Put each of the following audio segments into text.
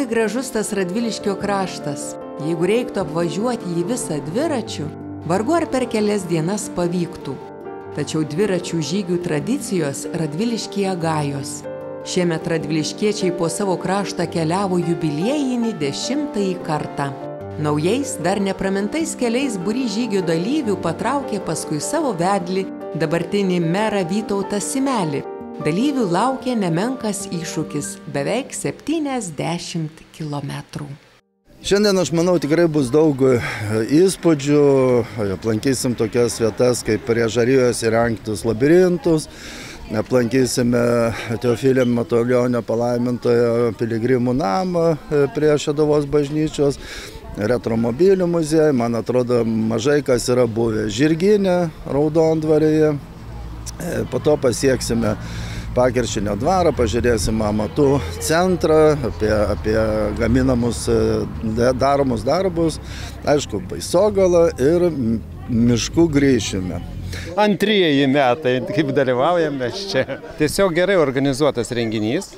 Oi gražus tas Radviliškio kraštas. Jeigu reiktų apvažiuoti jį visą dviračiu, vargu ar per kelias dienas pavyktų. Tačiau dviračių žygių tradicijos Radviliškėje gajos. Šiemet radviliškiečiai po savo kraštą keliavo jubiliejinį dešimtąjį kartą. Naujais, dar nepramintais keliais būry žygio dalyvių patraukė paskui savo vedlį dabartinį merą Vytautą Simelį. Dalyvių laukia nemenkas iššūkis - beveik 70 km. Šiandien aš manau tikrai bus daug įspūdžių, aplankysim tokias vietas kaip prie Žarijos įrengtus labirintus, aplankysime Teofilė Matulionio palaimintojo piligrimų namą prie Šedovos bažnyčios, retromobilių muziejai, man atrodo, mažai kas yra buvę Žirginė, Raudondvarėje. Po to pasieksime Pakiršinio dvarą, pažiūrėsim amatų centrą, apie, apie gaminamus daromus darbus, aišku, baisogalą ir miškų grįšime. Antrieji metai, kaip dalyvaujame čia. Tiesiog gerai organizuotas renginys,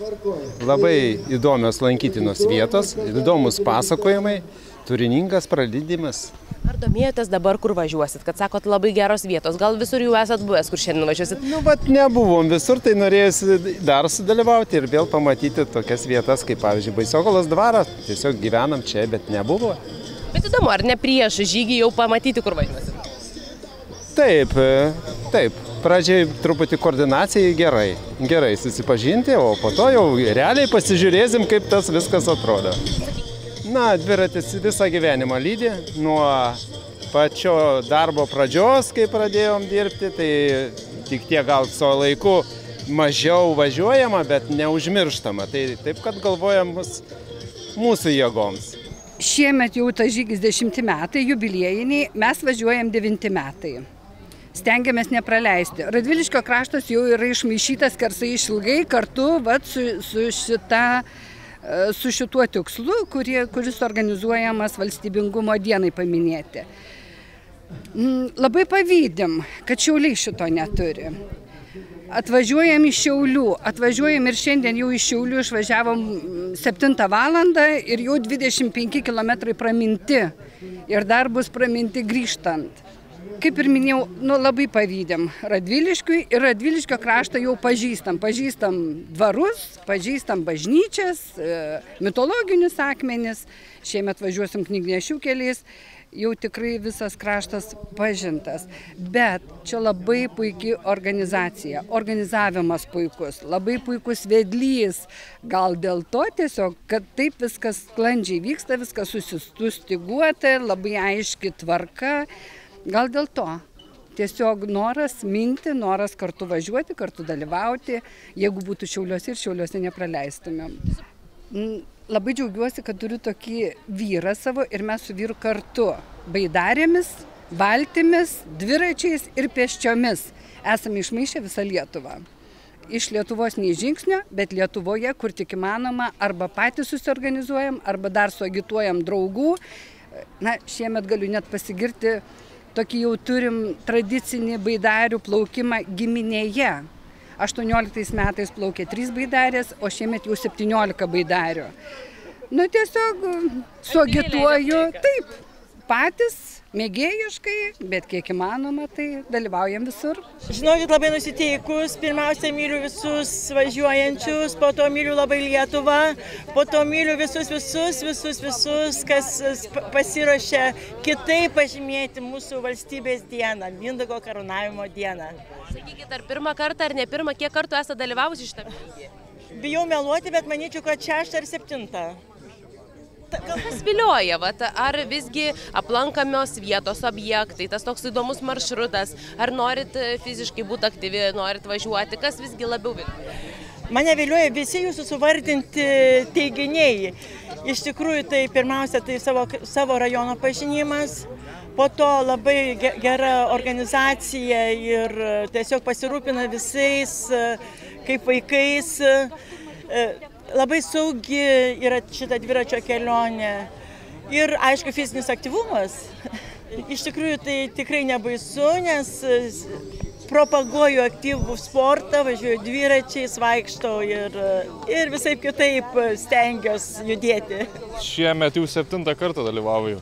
labai įdomios lankytinos vietos, įdomus pasakojimai turiningas pralydimas. Ar domėjotės dabar, kur važiuosit, kad sakot labai geros vietos, gal visur jau esat buvęs, kur šiandien važiuosit? Nu, bet nebuvom visur, tai norėjusi dar sudalyvauti ir vėl pamatyti tokias vietas, kaip pavyzdžiui Baisogalos dvarą, tiesiog gyvenam čia, bet nebuvo. Bet įdomu, ar ne prieš žygį jau pamatyti, kur važiuosit? Taip, taip. Pradžiai truputį koordinacijai gerai, gerai susipažinti, o po to jau realiai pasižiūrėsim, kaip tas viskas atrodo. Na, dviratis visą gyvenimą lydi. Nuo pačio darbo pradžios, kai pradėjom dirbti, tai tik tiek gal savo laiku mažiau važiuojama, bet neužmirštama. Tai taip, kad galvojam mūsų jėgoms. Šiemet jau tas žygis dešimti metai, jubiliejiniai, mes važiuojam devinti metai. Stengiamės nepraleisti. Radviliškio kraštas jau yra išmaišytas karsai išilgai kartu vat, su, su šita su šituo tikslu, kurie, kuris organizuojamas valstybingumo dienai paminėti. Labai pavydim, kad šiauliai šito neturi. Atvažiuojam iš Šiaulių, atvažiuojam ir šiandien jau iš Šiaulių išvažiavom 7 valandą ir jau 25 km praminti ir dar bus praminti grįžtant kaip ir minėjau, nu, labai pavydėm Radviliškiui ir Radviliškio kraštą jau pažįstam. Pažįstam dvarus, pažįstam bažnyčias, e, mitologinius akmenis, šiemet važiuosim knygnešių keliais, jau tikrai visas kraštas pažintas. Bet čia labai puikiai organizacija, organizavimas puikus, labai puikus vedlys. Gal dėl to tiesiog, kad taip viskas sklandžiai vyksta, viskas susistustiguota, labai aiški tvarka. Gal dėl to. Tiesiog noras minti, noras kartu važiuoti, kartu dalyvauti, jeigu būtų šiauliuose ir šiauliuose nepraleistumėm. Labai džiaugiuosi, kad turiu tokį vyrą savo ir mes su vyru kartu. Baidarėmis, valtimis, dviračiais ir pėsčiomis. Esame išmaišę visą Lietuvą. Iš Lietuvos nei žingsnio, bet Lietuvoje, kur tik įmanoma, arba patys susiorganizuojam, arba dar suagituojam draugų. Na, šiemet galiu net pasigirti tokį jau turim tradicinį baidarių plaukimą giminėje. 18 metais plaukė 3 baidarės, o šiemet jau 17 baidarių. Nu tiesiog suagituoju, taip, patys mėgėjiškai, bet kiek įmanoma, tai dalyvaujam visur. Žinokit, labai nusiteikus. Pirmiausia, myliu visus važiuojančius, po to myliu labai Lietuvą, po to myliu visus, visus, visus, visus, kas pasiruošia kitaip pažymėti mūsų valstybės dieną, Mindago karūnavimo dieną. Sakykit, ar pirmą kartą, ar ne pirmą, kiek kartų esate dalyvavusi šitą? Bijau meluoti, bet manyčiau, kad šeštą ar septintą. Kas vilioja, vat, ar visgi aplankamios vietos objektai, tas toks įdomus maršrutas, ar norit fiziškai būti aktyvi, norit važiuoti, kas visgi labiau vilioja? Mane vilioja visi jūsų suvardinti teiginiai. Iš tikrųjų, tai pirmiausia, tai savo, savo rajono pažinimas, po to labai gera organizacija ir tiesiog pasirūpina visais kaip vaikais labai saugi yra šita dviračio kelionė. Ir aišku, fizinis aktyvumas. Iš tikrųjų, tai tikrai nebaisu, nes propaguoju aktyvų sportą, važiuoju dviračiais, vaikštau ir, ir visai kitaip stengiuosi judėti. Šiemet jau septintą kartą dalyvauju.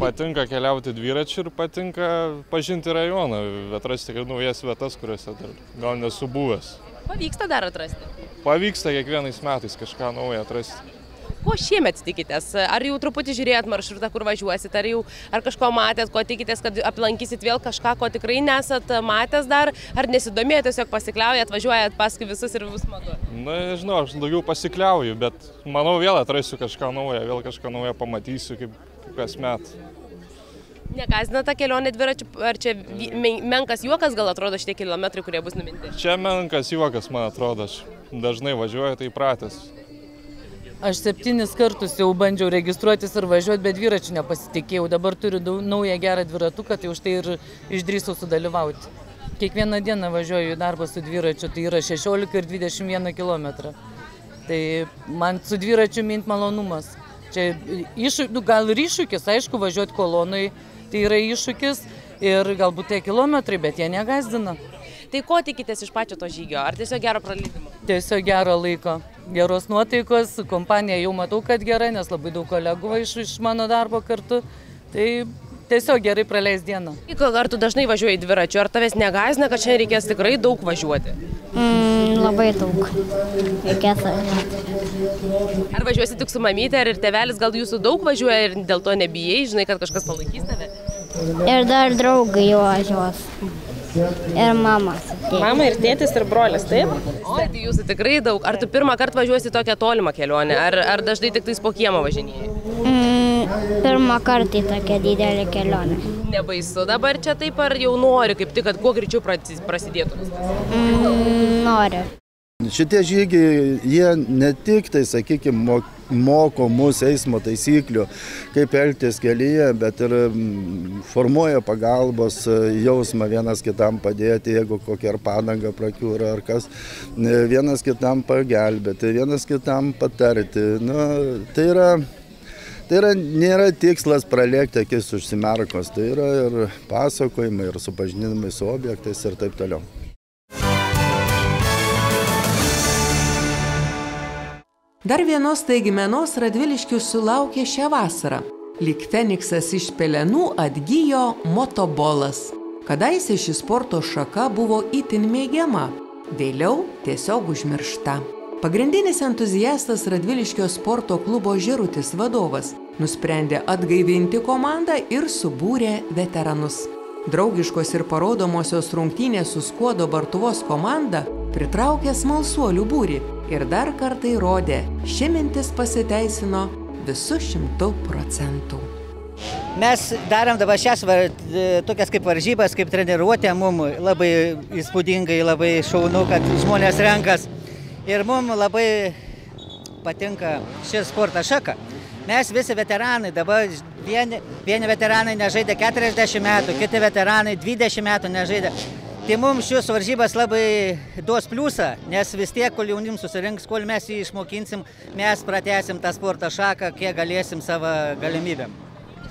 Patinka keliauti dviračiu ir patinka pažinti rajoną, atrasti naujas vietas, kuriuose dar gal nesu buvęs. Pavyksta dar atrasti? Pavyksta kiekvienais metais kažką naujo atrasti. Ko šiemet tikitės? Ar jau truputį žiūrėjot maršrutą, kur važiuosit, ar jau ar kažko matėt, ko tikitės, kad aplankysit vėl kažką, ko tikrai nesat matęs dar, ar nesidomėjot, tiesiog pasikliaujat, važiuojat paskui visus ir bus smagu? Na, nežinau, aš daugiau pasikliauju, bet manau vėl atrasiu kažką naujo, vėl kažką naujo pamatysiu kaip, kaip kasmet. Negazina ta kelionė dviračiu, ar čia menkas juokas gal atrodo šitie kilometrai, kurie bus numinti? Čia menkas juokas, man atrodo, aš dažnai važiuoju, tai pratęs. Aš septynis kartus jau bandžiau registruotis ir važiuoti, bet dviračių nepasitikėjau. Dabar turiu naują gerą dviratuką, tai už tai ir išdrįsau sudalyvauti. Kiekvieną dieną važiuoju į darbą su dviračiu, tai yra 16 ir 21 km. Tai man su dviračiu mint malonumas. Čia iššūkis, nu, gal ir iššūkis, aišku, važiuoti kolonai, tai yra iššūkis ir galbūt tie kilometrai, bet jie negazdina. Tai ko tikitės iš pačio to žygio? Ar tiesiog gero praleidimo? Tiesiog gero laiko, geros nuotaikos, kompanija jau matau, kad gera, nes labai daug kolegų iš, iš mano darbo kartu. Tai tiesiog gerai praleis dieną. Ar tu dažnai važiuoji dviračiu, ar tavęs negazina, kad šiandien reikės tikrai daug važiuoti? Mm, labai daug. Reikės. Ar važiuosi tik su mamytė, ar ir tevelis gal jūsų daug važiuoja ir dėl to nebijai, žinai, kad kažkas palaikys tave? Ir dar draugai važiuos. Ir mamas. Mama ir tėtis ir brolis, taip? O, tai jūsų tikrai daug. Ar tu pirmą kartą važiuosi tokią tolimą kelionę, ar, ar dažnai tik tais po kiemą važinėjai? Mm, pirmą kartą į tokią didelę kelionę. Nebaisu dabar čia taip, ar jau nori, kaip tik, kad kuo greičiau prasidėtų? Mm, noriu. Šitie žygiai, jie ne tik tai, sakykime, moko mus eismo taisyklių, kaip elgtis kelyje, bet ir formuoja pagalbos jausmą vienas kitam padėti, jeigu kokia ar padanga prakiūra ar kas, vienas kitam pagelbėti, vienas kitam patarti. Nu, tai yra Tai yra, nėra tikslas pralėkti akis užsimerkos, tai yra ir pasakojimai, ir supažinimai su objektais ir taip toliau. Dar vienos staigmenos Radviliškių sulaukė šią vasarą. Lik Feniksas iš pelenų atgyjo motobolas. Kadaise ši sporto šaka buvo itin mėgiama, vėliau tiesiog užmiršta. Pagrindinis entuziastas Radviliškio sporto klubo Žirutis vadovas nusprendė atgaivinti komandą ir subūrė veteranus. Draugiškos ir parodomosios rungtynės su Skuodo Bartuvos komanda pritraukė smalsuolių būrį ir dar kartą įrodė, ši mintis pasiteisino visų šimtų procentų. Mes darom dabar šias var, tokias kaip varžybas, kaip treniruotė, mums labai įspūdingai, labai šaunu, kad žmonės renkas. Ir mums labai patinka ši sporto šaka. Mes visi veteranai, dabar vieni, vieni veteranai nežaidė 40 metų, kiti veteranai 20 metų nežaidė. Tai mums šios varžybas labai duos pliusą, nes vis tiek, kol jaunim susirinks, kol mes jį išmokinsim, mes pratesim tą sporto šaką, kiek galėsim savo galimybėm.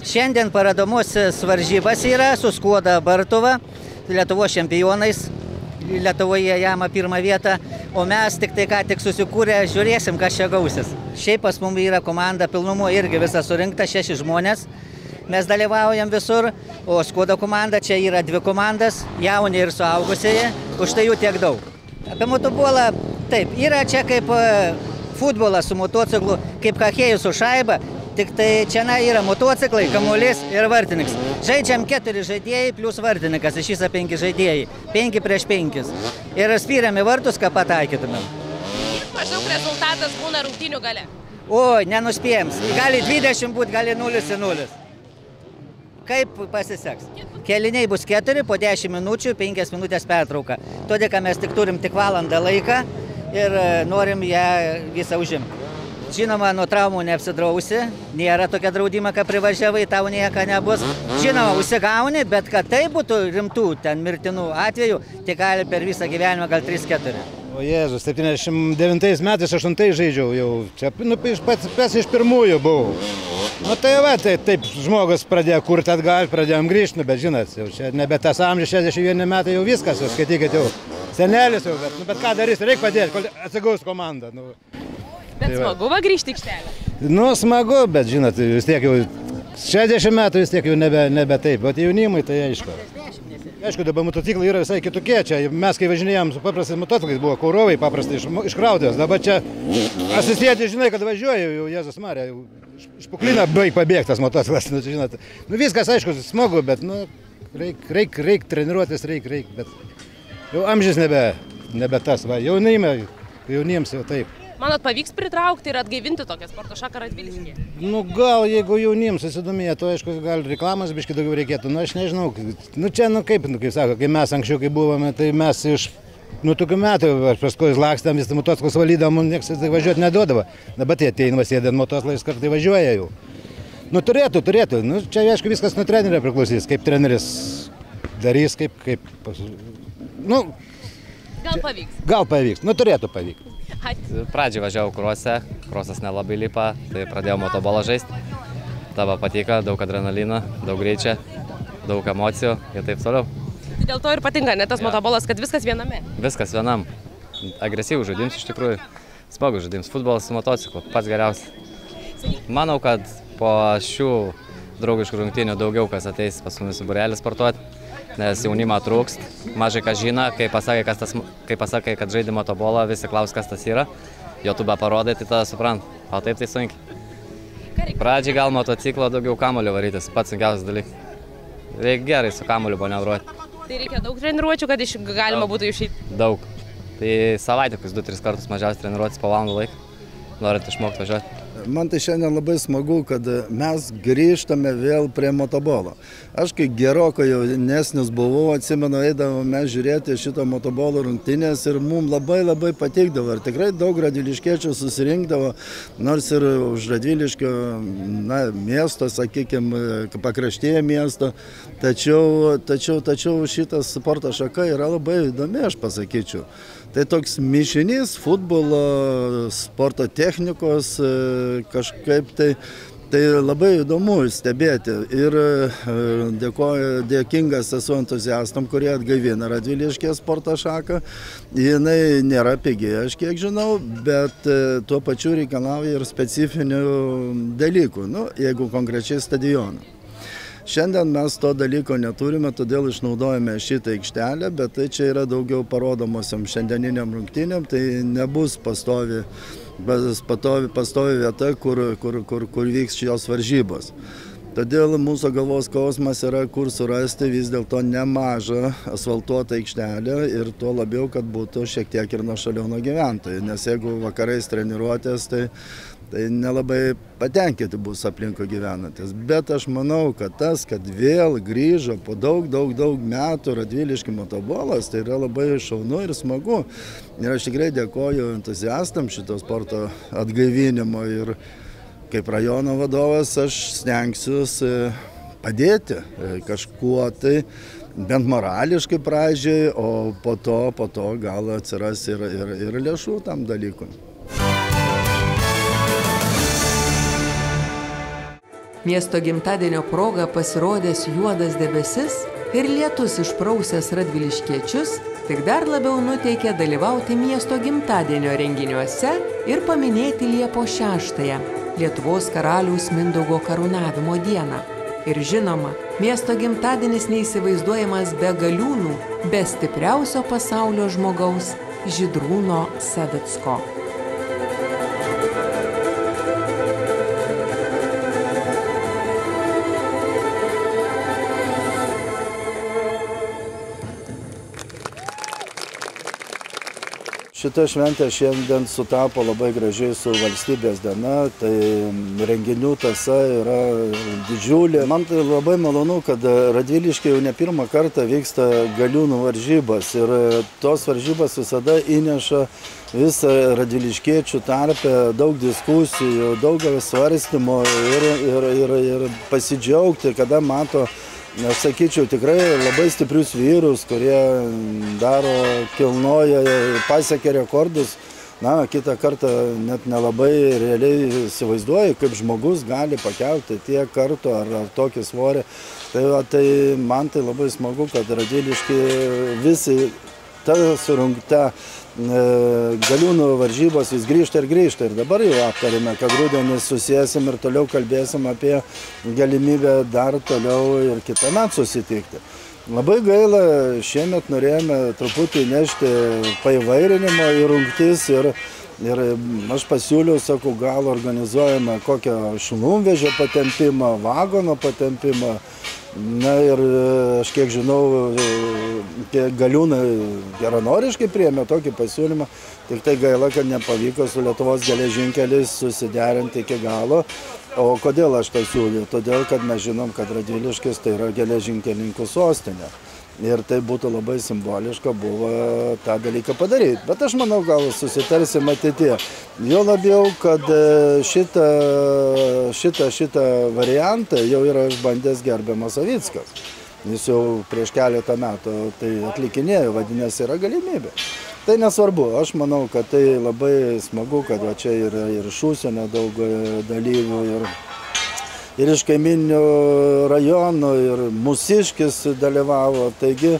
Šiandien paradomusis varžybas yra su Skuoda Bartuva, Lietuvo čempionais. Lietuvoje jama pirmą vietą, o mes tik tai ką tik susikūrę, žiūrėsim, kas čia gausis. Šiaip pas mums yra komanda pilnumo irgi visa surinkta, šeši žmonės mes dalyvaujam visur, o Skoda komanda čia yra dvi komandas, jauni ir suaugusieji, už tai jų tiek daug. Apie motobolą, taip, yra čia kaip futbolas su motociklu, kaip kakėjus su šaiba, tik tai čia na, yra motociklai, kamuolys ir vartininkas. Žaidžiam keturi žaidėjai plus vartininkas, iš viso penki žaidėjai, penki prieš penkis. Ir spyriam į vartus, ką pataikytumėm. Maždaug rezultatas būna rungtynių gale. O, nenuspėjams. Gali 20 būti, gali 0 į 0 kaip pasiseks. Keliniai bus keturi, po 10 minučių, 5 minutės pertrauka. Todėl, kad mes tik turim tik valandą laiką ir norim ją visą užimti. Žinoma, nuo traumų neapsidrausi, nėra tokia draudima, kad privažiavai, tau nieko nebus. Žinoma, užsigauni, bet kad tai būtų rimtų, ten mirtinų atvejų, tai gali per visą gyvenimą gal 3-4. O Jėzus, 79 metais, 8 žaidžiau jau, čia nu, pats, pats iš pirmųjų buvau. Nu tai va, tai taip žmogus pradėjo kurti atgal, pradėjom grįžti, nu, bet žinot, jau čia nebe tas amžius 61 metai jau viskas, jau skaitykit jau. Senelis jau, bet, nu, bet ką darys, reikia padėti, kol atsigaus komanda. Nu, Bet Tai smagu va grįžti į aikštelę. nu smagu, bet žinot, vis tiek jau 60 metų vis tiek jau nebe, nebe taip, bet jaunimui tai aišku. Aišku, dabar motociklai yra visai kitokie. Čia mes, kai važinėjom su paprastais motociklais, buvo kaurovai paprastai iš, iškrautas. Dabar čia asistėti, žinai, kad važiuoju, jau Jėzus Marė, išpuklina baig pabėgtas motociklas. Nu, žinot, nu, viskas, aišku, smagu, bet nu, reikia reik, reik treniruotis, reikia, reikia. Bet jau amžius nebe, nebe tas, va, jaunime, jauniems jau taip. Manot, pavyks pritraukti ir atgaivinti tokią sporto šaką Radviliškį? Nu gal jeigu jauniems susidomėtų, aišku, gal reklamos biškai daugiau reikėtų, nu aš nežinau, nu čia, nu kaip, nu kaip sako, kai mes anksčiau, kai buvome, tai mes iš, nu tokių metų, aš paskui lakstėm, vis motociklus valydam, niekas tai važiuoti neduodavo. Dabar tai ateina, sėdant motociklais, kartai važiuoja jau. Nu turėtų, turėtų, nu čia aišku viskas nuo trenerio priklausys, kaip treneris darys, kaip, kaip, pas- nu Gal pavyks? gal pavyks, nu turėtų pavykti. Pradžiai važiavau kruose, krosas nelabai lipa, tai pradėjau motobolą žaisti. Tavo patiko, daug adrenalino, daug greičio, daug emocijų ir taip toliau. Tai dėl to ir patinka net tas motobolas, kad viskas viename. Viskas vienam. Agresyvus žaidimas iš tikrųjų. Smagus žaidimas. Futbolas su motociklu. Pats geriausias. Manau, kad po šių draugiškų rungtynių daugiau kas ateis pas mumis į burelį sportuoti, nes jaunimą trūkst. Mažai kas žino, kai pasakai, kas tas, kai pasakai kad žaidži motobolą, visi klaus, kas tas yra. YouTube parodai, tai tada suprant. O taip tai sunkiai. Pradžiai gal motociklo daugiau kamulio varytis, pats sunkiausias dalykas. Reikia gerai su kamuliu manevruoti. Tai reikia daug treniruočių, kad iš galima būtų išeiti. Daug. Tai savaitę, kokius 2-3 kartus mažiausiai treniruotis po valandą laiko, norint išmokti važiuoti. Man tai šiandien labai smagu, kad mes grįžtame vėl prie motobolo. Aš kai gerokai jaunesnis buvau, atsimenu, eidavome žiūrėti šito motobolo rungtynės ir mums labai labai patikdavo. Ir tikrai daug radviliškiečių susirinkdavo, nors ir už radviliškio na, miesto, sakykime, pakraštėje miesto. Tačiau, tačiau, tačiau šitas sporto šaka yra labai įdomi, aš pasakyčiau. Tai toks mišinys futbolo, sporto technikos, e, kažkaip tai, tai labai įdomu stebėti. Ir e, dėkoju, dėkingas esu entuziastam, kurie atgaivina Radviliškės sporto šaką. Jinai nėra pigi, aš kiek žinau, bet e, tuo pačiu reikalauja ir specifinių dalykų, nu, jeigu konkrečiai stadioną. Šiandien mes to dalyko neturime, todėl išnaudojame šitą aikštelę, bet tai čia yra daugiau parodomosiam šiandieniniam rungtynėm, tai nebus pastovi, pastovi, pastovi vieta, kur, kur, kur, kur vyks šios varžybos. Todėl mūsų galvos skausmas yra, kur surasti vis dėlto nemažą asfaltuotą aikštelę ir tuo labiau, kad būtų šiek tiek ir nuo šaliau nuo gyventojų. Nes jeigu vakarais treniruotės, tai, tai nelabai patenkinti bus aplinko gyvenantis. Bet aš manau, kad tas, kad vėl grįžo po daug, daug, daug metų Radviliški motobolas, tai yra labai šaunu ir smagu. Ir aš tikrai dėkoju entuziastam šito sporto atgaivinimo ir kaip rajono vadovas aš stengsiuosi padėti e, kažkuo tai, bent morališkai pradžiai, o po to, po to gal atsiras ir, ir, ir lėšų tam dalykui. Miesto gimtadienio proga pasirodęs juodas debesis ir lietus išprausęs radviliškiečius tik dar labiau nuteikė dalyvauti miesto gimtadienio renginiuose ir paminėti Liepo 6-ąją Lietuvos karaliaus Mindaugo karūnavimo dieną. Ir žinoma, miesto gimtadienis neįsivaizduojamas be galiūnų, be stipriausio pasaulio žmogaus Židrūno Savicko. Šita šventė šiandien sutapo labai gražiai su valstybės diena, tai renginių tasa yra didžiulė. Man tai labai malonu, kad Radviliškai jau ne pirmą kartą vyksta galiūnų varžybas ir tos varžybas visada įneša visą radviliškiečių tarpę daug diskusijų, daug svarstymų ir, ir, ir, ir pasidžiaugti, kada mato Aš sakyčiau, tikrai labai stiprius vyrus, kurie daro, kilnoja, pasiekia rekordus na, kitą kartą net nelabai realiai įsivaizduoju, kaip žmogus gali pakelti tiek kartų ar, ar tokį svorį. Tai, va, tai man tai labai smagu, kad radiliški visi ta surinkta galiūnų varžybos vis grįžta ir grįžta. Ir dabar jau aptarėme, kad rudenį susėsim ir toliau kalbėsim apie galimybę dar toliau ir kitą metą susitikti. Labai gaila, šiemet norėjome truputį nešti paivairinimo į rungtis ir, ir aš pasiūliau, sakau, gal organizuojame kokią šunumvežio patempimą, vagono patempimą. Na ir aš kiek žinau, tie galiūnai geranoriškai priėmė tokį pasiūlymą, tik tai gaila, kad nepavyko su Lietuvos geležinkeliais susiderinti iki galo. O kodėl aš tai siūliu? Todėl, kad mes žinom, kad Radviliškis tai yra geležinkelininkų sostinė. Ir tai būtų labai simboliška buvo tą dalyką padaryti. Bet aš manau, gal susitarsim ateitie. Jo labiau, kad šitą, šitą, šitą variantą jau yra išbandęs gerbiamas Savickas. Jis jau prieš keletą metų tai atlikinėjo, vadinasi, yra galimybė. Tai nesvarbu, aš manau, kad tai labai smagu, kad va čia yra ir iš užsienio daug dalyvių, ir, ir iš kaiminių rajonų, ir mūsiškis dalyvavo. Taigi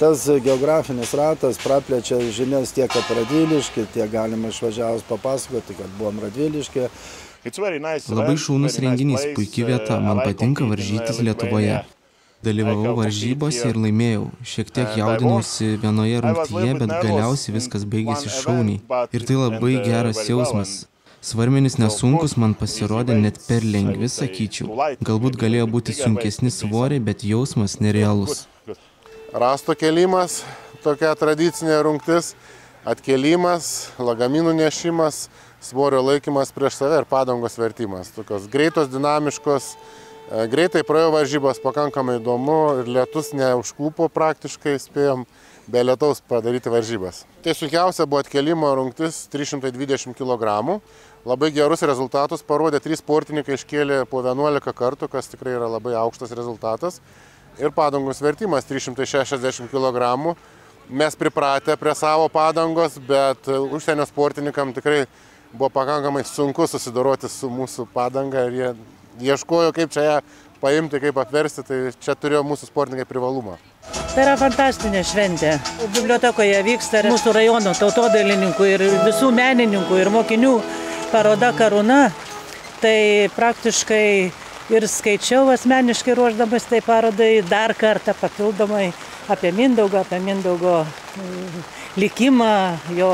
tas geografinis ratas praplečia žinias tiek apie Radviliškį, tiek galima išvažiavus papasakoti, kad buvom Radviliškį. Labai šaunus renginys, puikia vieta, man patinka varžytis Lietuvoje. Dalyvavau varžybose ir laimėjau. Šiek tiek jaudinausi vienoje rungtyje, bet galiausiai viskas baigėsi šauniai. Ir tai labai geras jausmas. Svarmenis nesunkus man pasirodė net per lengvi, sakyčiau. Galbūt galėjo būti sunkesni svoriai, bet jausmas nerealus. Rasto kelimas, tokia tradicinė rungtis, atkelimas, lagaminų nešimas, svorio laikymas prieš save ir padangos vertimas. Tokios greitos, dinamiškos, Greitai praėjo varžybos, pakankamai įdomu ir lietus neužkūpo praktiškai, spėjom be lietaus padaryti varžybas. Tai sunkiausia buvo atkelimo rungtis 320 kg. Labai gerus rezultatus parodė, trys sportininkai iškėlė po 11 kartų, kas tikrai yra labai aukštas rezultatas. Ir padangos vertimas 360 kg. Mes pripratę prie savo padangos, bet užsienio sportininkam tikrai buvo pakankamai sunku susidoroti su mūsų padanga ir jie ieškojo, kaip čia ją paimti, kaip apversti, tai čia turėjo mūsų sportininkai privalumą. Tai yra fantastinė šventė. Bibliotekoje vyksta mūsų rajono tautodailininkų ir visų menininkų ir mokinių paroda Karūna. Tai praktiškai ir skaičiau asmeniškai ruoždamas tai parodai dar kartą papildomai apie Mindaugą, apie Mindaugo likimą, jo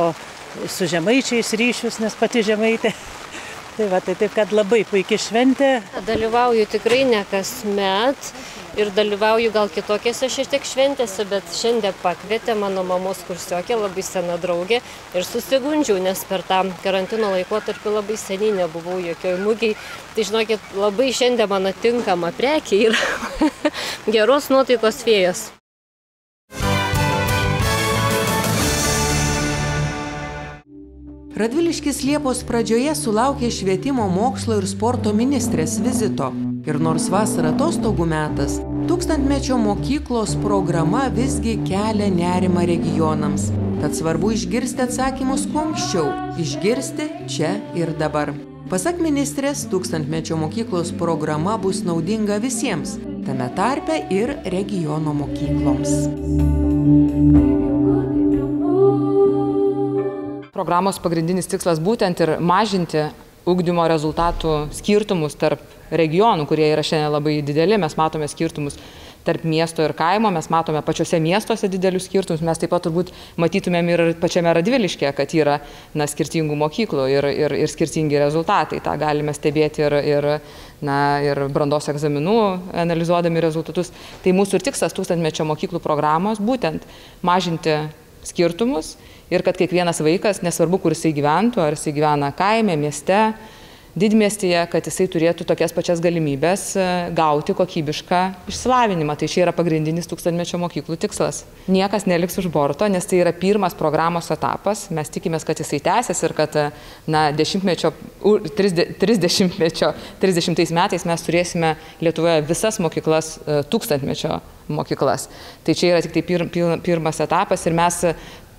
su žemaičiais ryšius, nes pati žemaitė Tai va, tai taip, kad labai puikia šventė. Dalyvauju tikrai ne kasmet ir dalyvauju gal kitokiose šiek tiek šventėse, bet šiandien pakvietė mano mamos kursiokė, labai sena draugė ir susigundžiau, nes per tą karantino laikotarpį labai seniai nebuvau jokioj mūgiai. Tai žinokit, labai šiandien mano tinkama prekė yra geros nuotaikos fėjas. Radviliškis Liepos pradžioje sulaukė švietimo, mokslo ir sporto ministrės vizito. Ir nors vasara atostogų metas, tūkstantmečio mokyklos programa visgi kelia nerimą regionams. Tad svarbu išgirsti atsakymus kuo anksčiau, išgirsti čia ir dabar. Pasak ministrės, tūkstantmečio mokyklos programa bus naudinga visiems, tame tarpe ir regiono mokykloms. Programos pagrindinis tikslas būtent ir mažinti ugdymo rezultatų skirtumus tarp regionų, kurie yra šiandien labai dideli. Mes matome skirtumus tarp miesto ir kaimo, mes matome pačiuose miestuose didelius skirtumus, mes taip pat turbūt matytumėm ir pačiame Radviliškė, kad yra na, skirtingų mokyklų ir, ir, ir skirtingi rezultatai. Ta galime stebėti ir, ir, na, ir brandos egzaminų, analizuodami rezultatus. Tai mūsų ir tikslas tūkstantmečio mokyklų programos būtent mažinti skirtumus ir kad kiekvienas vaikas, nesvarbu, kur jisai gyventų, ar jisai gyvena kaime, mieste, didmiestyje, kad jisai turėtų tokias pačias galimybės e, gauti kokybišką išsilavinimą. Tai čia yra pagrindinis tūkstantmečio mokyklų tikslas. Niekas neliks už borto, nes tai yra pirmas programos etapas. Mes tikimės, kad jisai tęsis ir kad e, na, dešimtmečio, 30-mečio, 30 metais mes turėsime Lietuvoje visas mokyklas e, tūkstantmečio mokyklas. Tai čia yra tik tai pir, pir, pirmas etapas ir mes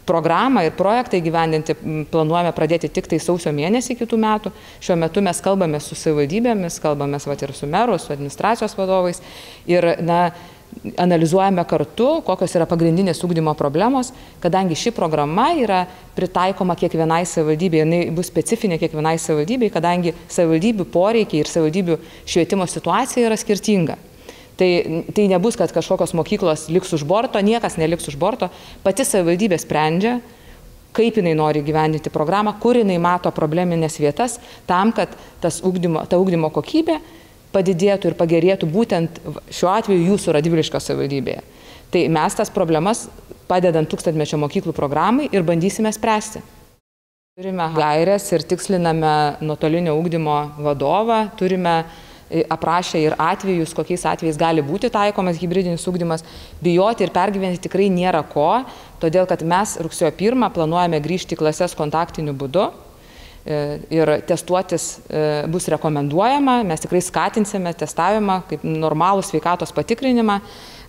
programą ir projektą įgyvendinti planuojame pradėti tik tai sausio mėnesį kitų metų. Šiuo metu mes kalbame su savivaldybėmis, kalbame ir su meru, su administracijos vadovais ir na, analizuojame kartu, kokios yra pagrindinės ūkdymo problemos, kadangi ši programa yra pritaikoma kiekvienai savivaldybei, jinai bus specifinė kiekvienai savivaldybei, kadangi savivaldybių poreikiai ir savivaldybių švietimo situacija yra skirtinga. Tai, tai nebus, kad kažkokios mokyklos liks už borto, niekas neliks už borto, pati savivaldybė sprendžia, kaip jinai nori gyvendinti programą, kur jinai mato probleminės vietas, tam, kad ugdymo, ta ugdymo kokybė padidėtų ir pagerėtų būtent šiuo atveju jūsų radviliškio savivaldybėje. Tai mes tas problemas padedant tūkstantmečio mokyklų programai ir bandysime spręsti. Turime gairias ir tiksliname nuotolinio ugdymo vadovą, turime aprašę ir atvejus, kokiais atvejais gali būti taikomas hybridinis ūkdymas, bijoti ir pergyventi tikrai nėra ko, todėl kad mes rugsėjo 1 planuojame grįžti į klases kontaktiniu būdu e, ir testuotis e, bus rekomenduojama, mes tikrai skatinsime testavimą kaip normalų sveikatos patikrinimą.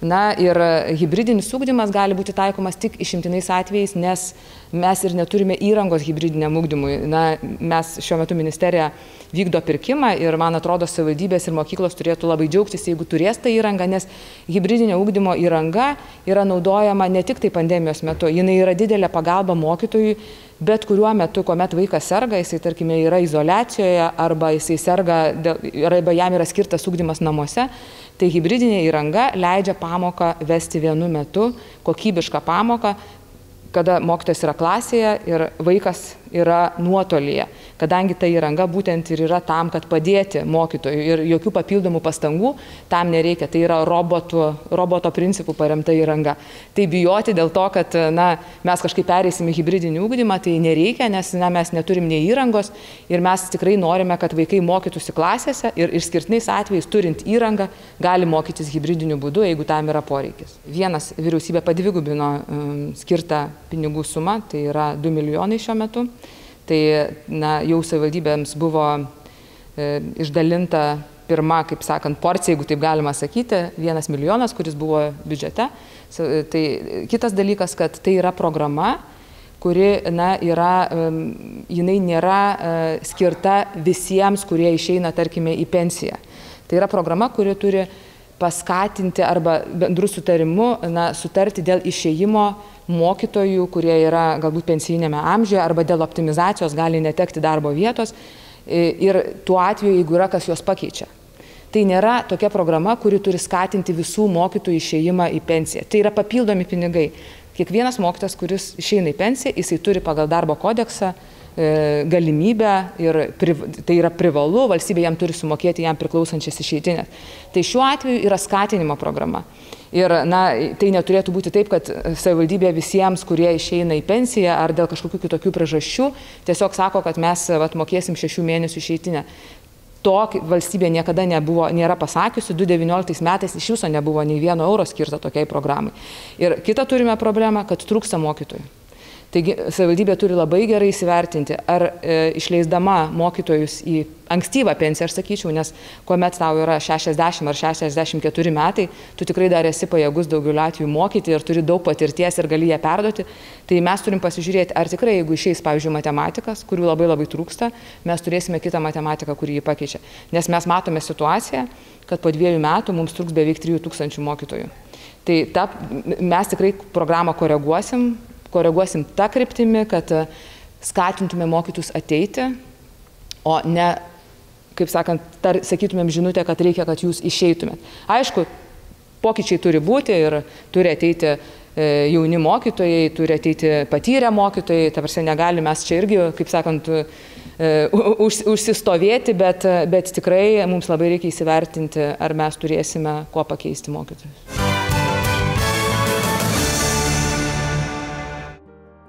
Na ir hybridinis ūkdymas gali būti taikomas tik išimtinais atvejais, nes mes ir neturime įrangos hybridiniam ūkdymui. Na, mes šiuo metu ministerija vykdo pirkimą ir man atrodo savivaldybės ir mokyklos turėtų labai džiaugtis, jeigu turės tą įrangą, nes hybridinio ūkdymo įranga yra naudojama ne tik tai pandemijos metu, jinai yra didelė pagalba mokytojui, bet kuriuo metu, kuomet vaikas serga, jisai, tarkime, yra izolacijoje arba jisai serga, arba jam yra skirtas ūkdymas namuose, tai hybridinė įranga leidžia pamoką vesti vienu metu, kokybišką pamoką, kada mokytojas yra klasėje ir vaikas yra nuotolyje, kadangi ta įranga būtent ir yra tam, kad padėti mokytojui ir jokių papildomų pastangų tam nereikia. Tai yra robotų, roboto principų paremta įranga. Tai bijoti dėl to, kad na, mes kažkaip pereisim į hybridinį ūkdymą, tai nereikia, nes na, mes neturim nei įrangos ir mes tikrai norime, kad vaikai mokytųsi klasėse ir išskirtiniais atvejais turint įrangą gali mokytis hybridiniu būdu, jeigu tam yra poreikis. Vienas vyriausybė padvigubino um, skirtą pinigų sumą, tai yra 2 milijonai šiuo metu. Tai na, jau savivaldybėms buvo e, išdalinta pirma, kaip sakant, porcija, jeigu taip galima sakyti, vienas milijonas, kuris buvo biudžete. Tai kitas dalykas, kad tai yra programa, kuri, na, yra, jinai nėra e, skirta visiems, kurie išeina, tarkime, į pensiją. Tai yra programa, kuri turi paskatinti arba bendrų sutarimų, na, sutarti dėl išėjimo mokytojų, kurie yra galbūt pensijinėme amžiuje arba dėl optimizacijos gali netekti darbo vietos ir tuo atveju, jeigu yra kas juos pakeičia. Tai nėra tokia programa, kuri turi skatinti visų mokytojų išėjimą į pensiją. Tai yra papildomi pinigai. Kiekvienas mokytas, kuris išeina į pensiją, jisai turi pagal darbo kodeksą galimybę ir tai yra privalu, valstybė jam turi sumokėti jam priklausančias išeitinės. Tai šiuo atveju yra skatinimo programa. Ir na, tai neturėtų būti taip, kad savivaldybė visiems, kurie išeina į pensiją ar dėl kažkokių kitokių priežasčių, tiesiog sako, kad mes vat, mokėsim šešių mėnesių išeitinę. To valstybė niekada nebuvo, nėra pasakiusi, 2019 metais iš viso nebuvo nei vieno euro skirta tokiai programai. Ir kitą turime problemą, kad trūksta mokytojų. Taigi savivaldybė turi labai gerai įsivertinti, ar e, išleisdama mokytojus į ankstyvą pensiją, aš sakyčiau, nes kuomet tau yra 60 ar 64 metai, tu tikrai dar esi pajėgus daugeliu atveju mokyti ir turi daug patirties ir gali ją perduoti, tai mes turim pasižiūrėti, ar tikrai jeigu išeis, pavyzdžiui, matematikas, kurių labai labai trūksta, mes turėsime kitą matematiką, kurį jį pakeičia. Nes mes matome situaciją, kad po dviejų metų mums trūks beveik 3000 mokytojų. Tai ta, mes tikrai programą koreguosim, koreguosim tą kryptimį, kad e, skatintume mokytus ateiti, o ne, kaip sakant, tar, sakytumėm žinutę, kad reikia, kad jūs išeitumėt. Aišku, pokyčiai turi būti ir turi ateiti e, jauni mokytojai, turi ateiti patyrę mokytojai, ta prasme negalime mes čia irgi, kaip sakant, e, už, užsistovėti, bet, bet tikrai mums labai reikia įsivertinti, ar mes turėsime kuo pakeisti mokytojus.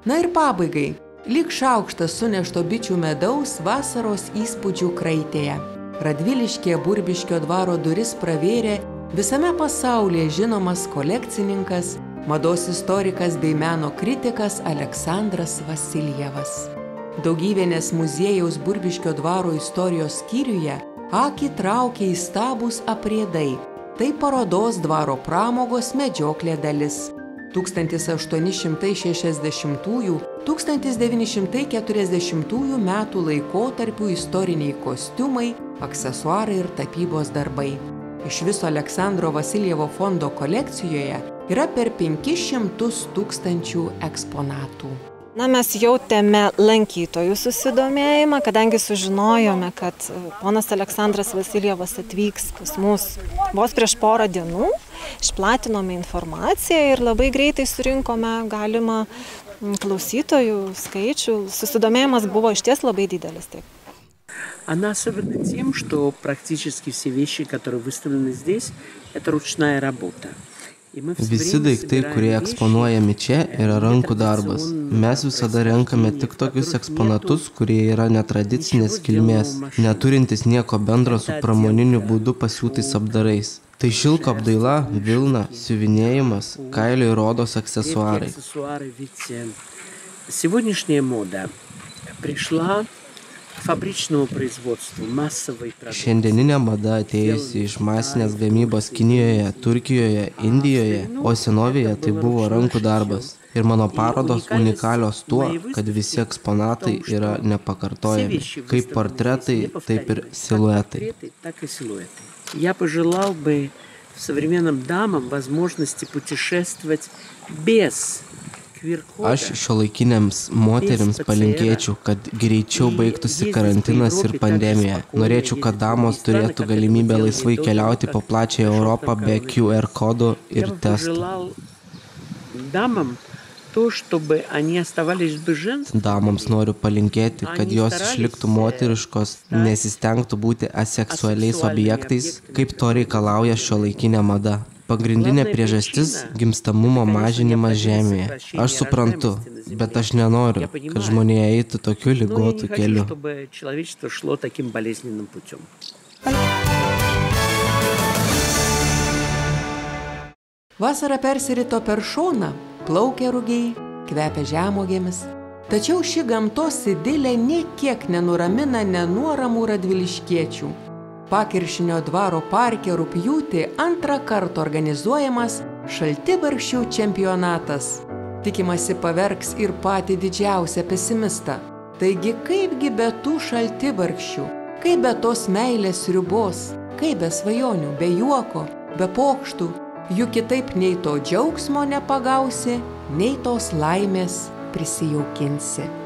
Na ir pabaigai, lyg šaukštas sunešto bičių medaus vasaros įspūdžių kraitėje. Radviliškė Burbiškio dvaro duris pravėrė visame pasaulyje žinomas kolekcininkas, mados istorikas bei meno kritikas Aleksandras Vasiljevas. Daugybėnės muziejaus Burbiškio dvaro istorijos skyriuje akį traukia įstabus apriedai. Tai parodos dvaro pramogos medžioklė dalis. 1860-1940 metų laikotarpių istoriniai kostiumai, aksesuarai ir tapybos darbai. Iš viso Aleksandro Vasiljevo fondo kolekcijoje yra per 500 tūkstančių eksponatų. Na, mes jautėme lankytojų susidomėjimą, kadangi sužinojome, kad ponas Aleksandras Vasiljevas atvyks pas mus vos prieš porą dienų, išplatinome informaciją ir labai greitai surinkome galimą klausytojų скайчу. Susidomėjimas buvo iš ties labai didelis. Taip. Она особенно тем, что практически все вещи, которые выставлены здесь, это ручная работа. Visi daiktai, kurie eksponuojami čia, yra rankų darbas. Mes visada renkame tik tokius eksponatus, kurie yra netradicinės kilmės, neturintis nieko bendro su pramoniniu būdu pasiūtais apdarais. Tai šilko apdaila, vilna, siuvinėjimas, kailio ir odos aksesuarai. Сегодняшняя мода пришла Šiandieninė mada atėjusi iš masinės gamybos Kinijoje, Turkijoje, Indijoje, o senovėje tai buvo rankų darbas. Ir mano parodos unikalios tuo, kad visi eksponatai yra nepakartojami. Kaip portretai, taip ir siluetai. Я пожелал бы современным дамам возможности путешествовать без Aš šiuolaikinėms moteriams palinkėčiau, kad greičiau baigtųsi karantinas ir pandemija. Norėčiau, kad damos turėtų galimybę laisvai keliauti po plačią Europą be QR kodų ir testų. Damoms noriu palinkėti, kad jos išliktų moteriškos, nesistengtų būti aseksualiais objektais, kaip to reikalauja šio laikinė mada. Pagrindinė priežastis - gimstamumo mažinimas Žemėje. Aš suprantu, bet aš nenoriu, kad žmonėje eitų tokiu lygotų keliu. Vasara persirito per šoną, plaukia rugiai, kvepia žemogėmis. Tačiau ši gamtos idilė niekiek nenuramina nenuoramų radviliškiečių. Pakiršinio dvaro parke rūpjūtį antrą kartą organizuojamas šaltibarščių čempionatas. Tikimasi pavergs ir patį didžiausią pesimistą. Taigi kaipgi be tų šaltibarščių, kaip be tos meilės ribos, kaip be svajonių, be juoko, be pokštų, juk kitaip nei to džiaugsmo nepagausi, nei tos laimės prisijaukinsi.